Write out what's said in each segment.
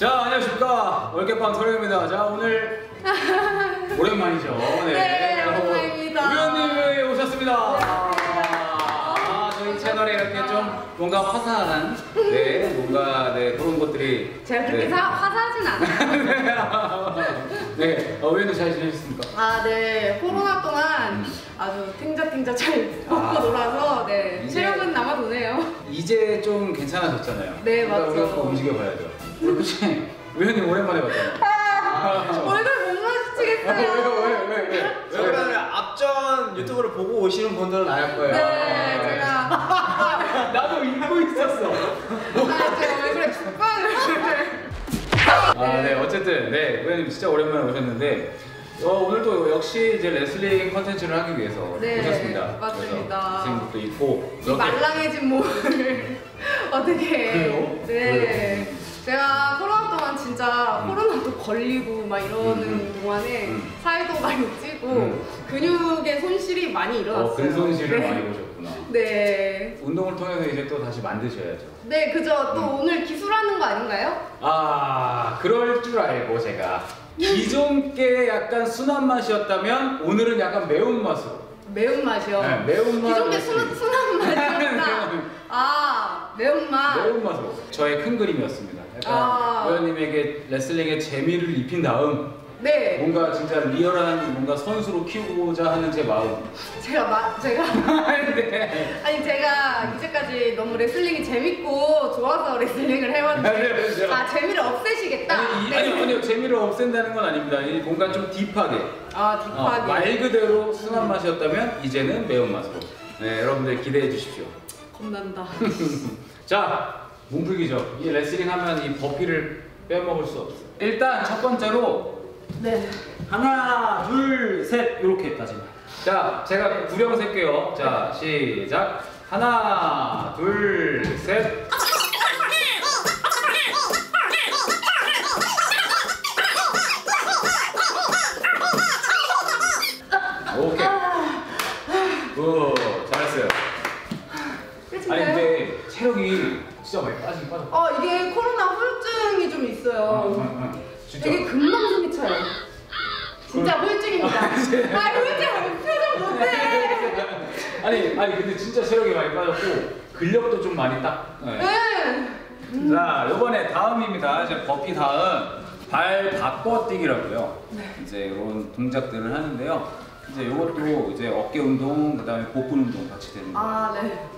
자, 안녕하십니까. 월계빵 토령입니다. 자, 오늘 오랜만이죠. 네, 오랜만입니다. 우연님이 오셨습니다. 아, 저희 채널에 이렇게 좀 뭔가 화사한, 네, 뭔가, 네, 그런 것들이. 제가 그렇게 네. 사, 화사하진 않아요. 네, 어, 우연님 잘 지내셨습니까? 아, 네. 코로나 동안 음. 아주 탱자탱자 잘 먹고 아. 놀아서 네. 이제- 체력은 남아도네요. 이제 좀 괜찮아졌잖아요. 네, 그러니까 맞죠. 우리가 또 움직여봐야죠. 그렇지. 우연님 오랜만에 봤잖아요. 아, 얼굴 못 아, 마주치겠어요. 왜요, 왜, 왜, 왜? 왜? 저희가 앞전 유튜브를 보고 오시는 분들은 알 거예요. 네, 제가. 아, 나도 잊고 있었어. 제가 죽방을. 아, 네, 어쨌든, 네, 의원님 진짜 오랜만에 오셨는데, 어, 오늘도 역시 이제 레슬링 컨텐츠를 하기 위해서 네, 오셨습니다. 맞습니다. 선생님도 있고, 이 말랑해진 몸을 어떻게. 그래요? 네. 제가 코로나 동안 진짜 음. 코로나도 걸리고 막 이러는 음, 음. 동안에 음. 살도 많이 찌고 음. 근육의 손실이 많이 일어났어요. 어, 근손실을 네. 많이 보셨구나. 네. 운동을 통해서 이제 또 다시 만드셔야죠. 네, 그죠. 또 음. 오늘 기술하는 거 아닌가요? 아, 그럴 줄 알고 제가 기존 게 약간 순한 맛이었다면 오늘은 약간 매운 맛으로. 매운 맛이요. 네, 매운 맛. 기존 게 순한, 순한 맛이었다. 아, 매운 맛. 매운 맛으로 저의 큰 그림이었습니다. 약간 아. 의원님에게 레슬링의 재미를 입힌 다음 네. 뭔가 진짜 리얼한 뭔가 선수로 키우고자 하는 제 마음. 제가 마, 제가 네. 아니 제가 이제까지 너무 레슬링이 재밌고 좋아서 레슬링을 해왔는데 아니, 아 재미를 없애시겠다. 아니, 이- 네. 아니, 아니요 재미를 없앤다는 건 아닙니다. 이 뭔가 좀 deep하게 아 어, deep하게. 말 그대로 순한 맛이었다면 이제는 매운 맛으로. 네, 여러분들 기대해 주십시오. 겁난다. 자, 몸풀기죠. 이 레슬링 하면 이 버피를 빼먹을 수 없어. 일단 첫 번째로 네. 하나, 둘, 셋 이렇게 따지면. 자, 제가 구령 셀게요. 자, 시작. 하나, 둘, 셋. 오케이. 오, 잘했어요. 체력이 진짜 많이 빠지긴 빠졌다. 어 이게 코로나 후유증이 좀 있어요. 응, 응, 응. 진짜. 되게 금방 숨이 차요. 진짜 후유증입니다. 아 후유증 표정 못해. 아니 아니 근데 진짜 체력이 많이 빠졌고 근력도 좀 많이 딱. 네. 네. 자 이번에 다음입니다. 이제 버피 다음 발 바꿔뛰기라고요. 네. 이제 이런 동작들을 하는데요. 이제 이것도 이제 어깨 운동 그다음에 복근 운동 같이 되는 거예요. 아 네.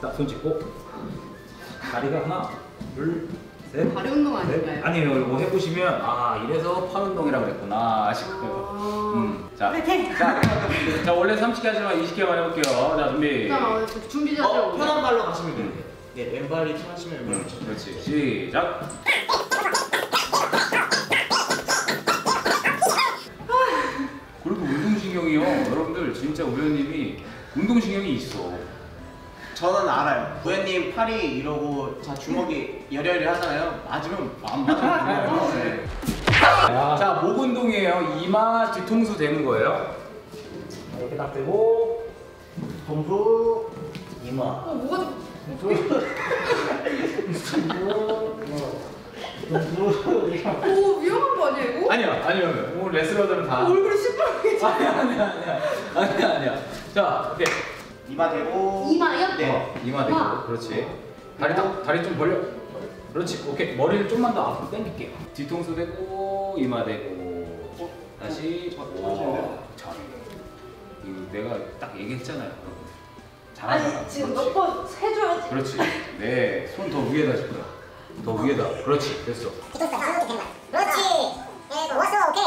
딱 손 짚고 다리가 하나 둘 셋. 다리 운동 넷. 아닌가요? 아니에요. 이거 해보시면 아 이래서 팔 운동이라고 그랬구나 싶어요. 아. 음, 자, 파이팅! 자, 자 원래 30개 하지만 20개만 해볼게요. 자 준비. 일단 준비 자세. 어, 편한 발로 가시면 돼요. 네, 왼발이 편하시면 음, 왼발. 그렇지. 시작. 그래도 운동신경이요. 여러분들 진짜 우연님이 운동신경이 있어. 저는 알아요. 부회님 팔이 이러고 자 주먹이 여려여려 하잖아요. 맞으면 안 맞아요. 네. 자, 목 운동이에요. 이마 뒤통수 되는 거예요. 이렇게 딱 대고 동수 이마. 어 뭐가 좀 오 위험한 거 아니야 이거? 아니야, 아니요. 오늘 레슬러들은 다. 얼굴이 아니야, 아니야, 아니야. 아니야, 아니야. 자, 오케이. 이마 대고. 이마요? 네. 어, 이마 대고. 이마. 그렇지. 다리 딱, 다리 좀 벌려. 그렇지. 오케이. 머리를 좀만 더 앞으로 당길게요. 뒤통수 대고, 이마 대고. 다시. 저- 오, 잘하시는데요? 잘해. 이거 내가 딱 얘기했잖아요. 잘하잖아. 아니 지금. 몇 번 해줘야지. 그렇지. 네. 손 더 위에다 짚어요. 더 위에다. 그렇지. 됐어. 거야. 그렇지. 예, 왔어, 오케이.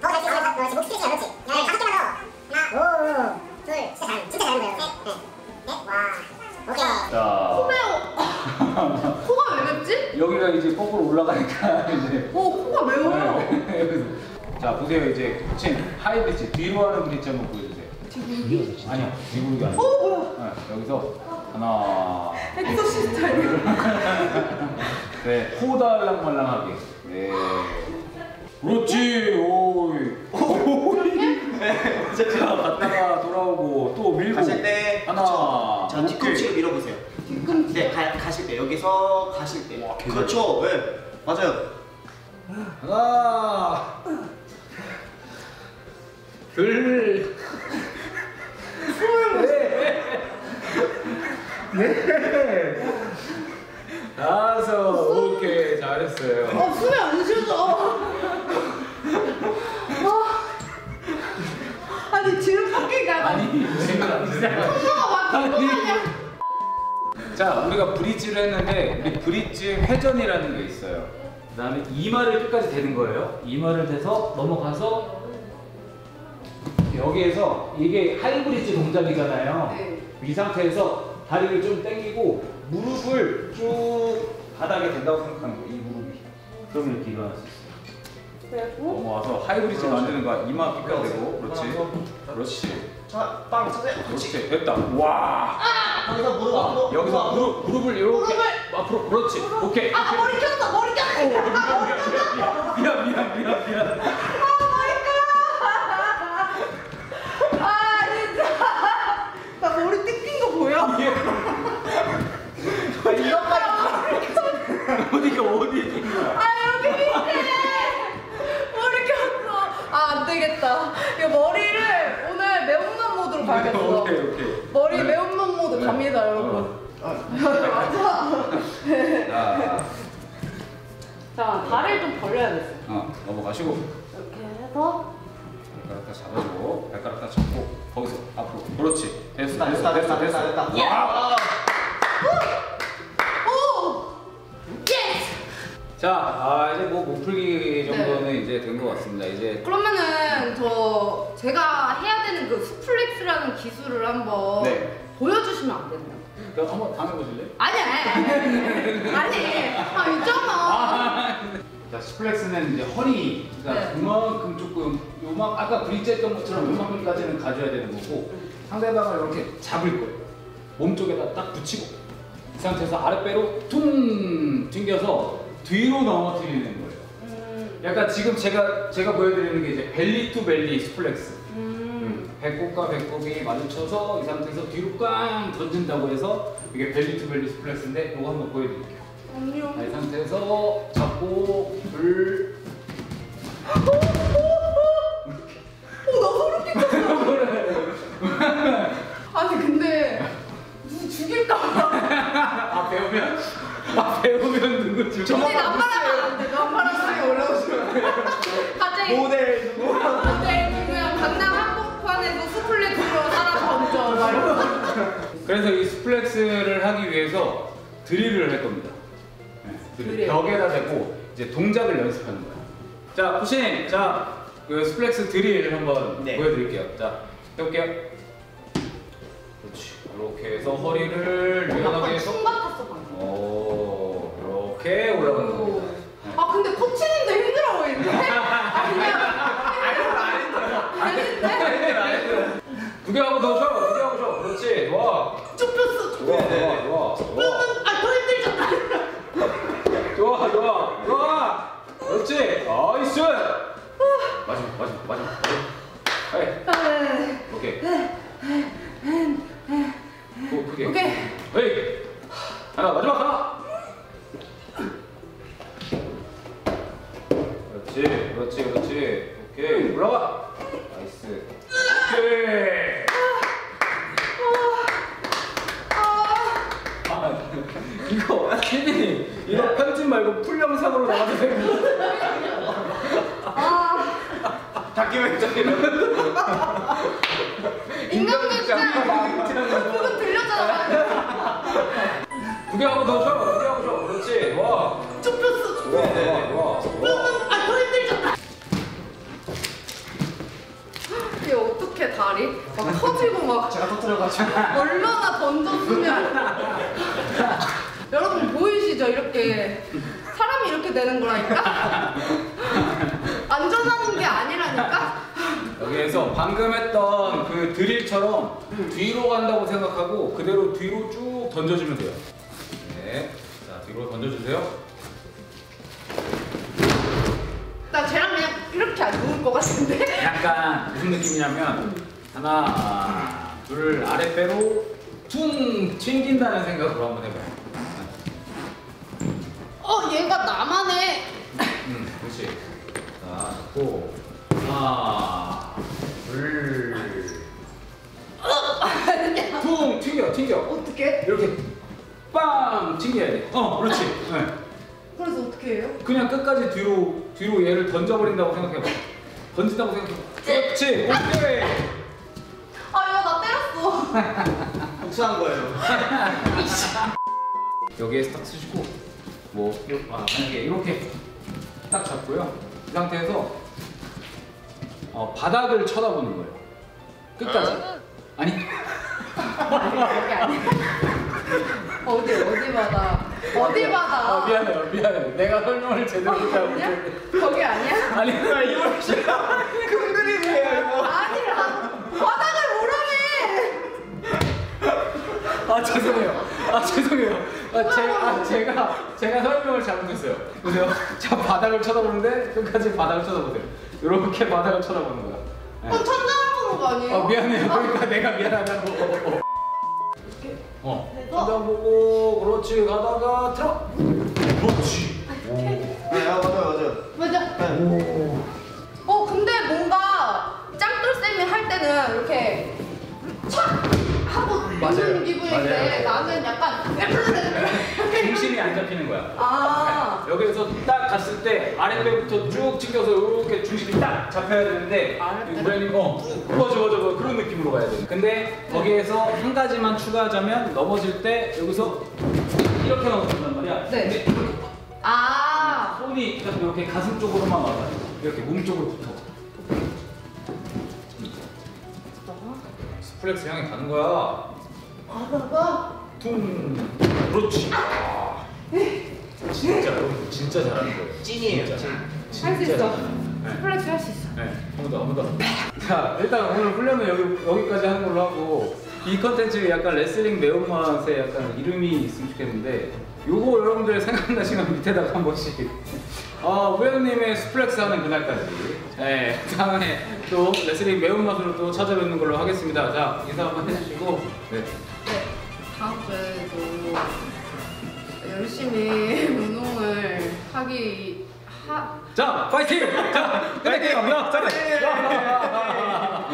그다음에 더 갈수 있어. 그렇지. 목 스트레치 그렇지. 자 보세요 이제 친 하이브리지 뒤로 하는 브릿지 한번 보여주세요. 아니요 뒤구르기 아니에요. 오 뭐야? 네, 여기서 하나 엑소시스트 아니야? 네 호달랑말랑하게 네 그렇지 오이 오이 자 갔다가 돌아오고 또 밀고 가실 때 하나. 자. 뒤꿈치를 밀어보세요. 네, 가, 가실 때 여기서 가실 때. 와, 그렇죠. 네. 맞아요. 하나, 둘, 넷, 넷, 다섯, 오케이 잘했어요. 어, 숨이 안 쉬어져. 아. 아니, 지금 바뀌니까. 아니 지금 막 이거냐. 자, 우리가 브릿지를 했는데 우리 브릿지 회전이라는 게 있어요. 그다음에 이마를 끝까지 대는 거예요. 이마를 대서 넘어가서 여기에서 이게 하이브리지 동작이잖아요. 네. 이 상태에서 다리를 좀 당기고 무릎을 쭉 바닥에 댄다고 생각하는 거예요. 이 무릎이. 그러면 이렇게 일어날 수 있어요. 넘어와서 하이브리지 만드는 거야. 이마 끝까지 대고. 그렇지. 그렇지. 자, 빵 차세요. 그렇지. 됐다. 와. 여기서 무릎 앞으로. 여기서 무릎 무릎을 이렇게 앞으로. 그렇지. 오케이. 아, 머리 꼈어, 머리. 아, 머리 꼈어. 미안 미안 미안 미안. 아, 진짜. 나 머리 뜯긴 거 보여? 아 이것까지 어디가 어디 아, 여기 밑에. 머리 꼈어. 아, 안 되겠다. 이거 머리를 오늘 매운맛 모드로 가야겠어. 오케이 오케이 머리 매운맛 모드 갑니다, 여러분. 맞아. 자 자, 다리를 좀 벌려야겠어. 어, 넘어가시고 이렇게 해서. 다 잡아주고 발가락 다 잡고 거기서 앞으로 그렇지 됐어 됐다, 됐어 됐어 됐어 됐다. 와. 오! yes! 자 아, 이제 뭐 몸풀기 정도는 이제 된 것 같습니다 이제 그러면은 저 제가 해야 되는 그 suplex라는 기술을 한번 네. 보여주시면 안 되나요? 그럼 한번 당해보실래요? 아니 아니 아니 아 있잖아 자 suplex는 이제 허리가 네. 그만큼 조금 요만 아까 브릿지 했던 것처럼 요만큼까지는 가져야 되는 거고 상대방을 이렇게 잡을 거예요. 몸 쪽에다 딱 붙이고 이 상태에서 아랫배로 퉁 튕겨서 뒤로 넘어뜨리는 거예요. 음, 약간 지금 제가 제가 보여드리는 게 이제 belly to belly suplex. 음. 배꼽과 배꼽이 마주쳐서 이 상태에서 뒤로 꽝 던진다고 해서 이게 belly to belly suplex인데 이거 한번 보여드릴게요. 자, 이 상태에서 잡고 불 어나 소름 끼쳤어. 아니 근데 누구 죽일까봐 아 배우면? 아 배우면 누구 줄 언니 남바라면 안 돼. 남바라면 올라오시면 갑자기 모델 누구? 갑자기 그냥 강남 한복판에서 스플렉스로 하나 던져 그래서 이 suplex를 하기 위해서 드릴을 할 겁니다. 네, 드릴. 드릴. 벽에다 대고 이제 동작을 연습하는 거야. 자, 부신, 자, 그 suplex 드릴 한번 네. 보여드릴게요. 자, 해볼게요. 그렇지. 이렇게 해서 허리를 유연하게 해서, 춤 같았어 방금 오, 이렇게 올라가는 겁니다. 네. 아 근데 코치님도 힘들어 보이는데? 아 그냥 아닌데? 구경하고 더 쉬어, 구경하고 쉬어. 그렇지, 좋아. 좁혔어 좋아, 좋아, 좋아, 좋아. 아 더 힘들잖아 좋아 좋아 좋아 그렇지 nice 마지막 마지막 마지막 에이 오케이 오 크게 오케이 에이 하나 마지막 하나. 그렇지 그렇지 그렇지. 오케이. 올라가 nice. 오케이. 아, 이거 피디님 이거 편집 말고 full 영상으로 나가도 되고 아. 다큐멘터리로. 인간극장 구경하고 더 쉬어 구경하고 쉬어 그렇지. 좋아 좁혔어 좋아 좋아 좋아 좋아 아더 힘들잖아 이게 어떻게 다리? 막 터지고 막 제가 터뜨려가지고. 얼마나 던졌으면. 여러분 보이시죠? 이렇게 사람이 이렇게 되는 거라니까? 안전하는 게 아니라니까? 여기에서 방금 했던 그 드릴처럼 뒤로 간다고 생각하고 그대로 뒤로 쭉 던져주면 돼요 네. 자 뒤로 던져주세요 나 쟤랑 그냥 이렇게 안 좋을 것 같은데 약간 무슨 느낌이냐면 하나 둘 아랫배로 퉁 튕긴다는 생각으로 한번 해봐요 어 얘가 나만 해. 음, 그렇지. 자, 잡고 하나, 둘, 퉁 튕겨, 튕겨. 어떻게? 이렇게 빵 튕겨야 돼. 어, 그렇지. 네. 그래서 어떻게 해요? 그냥 끝까지 뒤로 뒤로 얘를 던져버린다고 생각해봐. 던진다고 생각해. 그렇지. 오케이. 아 얘가 나 때렸어. 복수한 거예요. 여기에서 딱 쓰시고 뭐 요, 아, 만약에 이렇게 딱 잡고요. 이 상태에서 어, 바닥을 쳐다보는 거예요. 끝까지. 아니. 아니야. 어디 어디 바다? 어디 바다? 아, 미안해요, 미안해요. 내가 설명을 제대로 못하고 아니야? 있는데. 거기 아니야? 아니, 이거 싫어. 큰 그림이에요 이거. 아니라 바닥을 뭐라네. 아 죄송해요. 아 죄송해요. 아, 제, 아 제가 제가 설명을 잘못했어요. 보세요. 자 바닥을 쳐다보는데 끝까지 바닥을 쳐다보세요. 이렇게 바닥을 쳐다보는 거야. 네. 그럼 천장을 보는 거 아니에요? 어 미안해요. 그러니까 내가 미안하다고. 어. 해서? 쳐다보고 그렇지 가다가 틀어. 그렇지. 네 맞아요 맞아요. 맞아. 오. 어 근데 뭔가 짱돌 쌤이 할 때는 이렇게 촥 하고 맞아요. 있는 기분인데 맞아요. 나는 약간 중심이 안 잡히는 거야. 아 여기에서 딱 갔을 때 아랫배부터 쭉 튕겨서 이렇게 중심이 딱 잡혀야 되는데? 우연히 어 맞아 맞아 맞아 그런 느낌으로 가야 돼. 근데 거기에서 한 가지만 추가하자면 넘어질 때 여기서 이렇게 넘어진단 말이야. 네. 근데 이렇게 아. 손이 이렇게 가슴 쪽으로만 와가 이렇게 몸 쪽으로 붙어. suplex 향이 가는 거야. 바다가 퉁 그렇지. 아. 진짜 여러분 진짜 잘하는 거예요. 찐이에요, 진짜. 찐. 할수 진짜 있어. 네. suplex 할 수 있어. 네, 한번 더, 한 번 더. 자, 일단 오늘 훈련은 여기, 여기까지 하는 걸로 하고, 이 컨텐츠 약간 레슬링 매운맛에 약간 이름이 있으면 좋겠는데, 요거 여러분들 생각나시면 밑에다가 한 번씩. 아, 우현님의 suplex 하는 그날까지. 네, 다음에 또 레슬링 매운맛으로 또 찾아뵙는 걸로 하겠습니다. 자, 인사 한번 해주시고, 네. 네. 다음 주에도 열심히 운동을 하기 하. 자, 파이팅! 자, 끝낼게요. 야, 잠깐. 야.